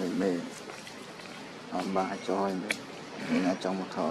mềm mềm. Ở ba cho em đấy. Nó trong một thợ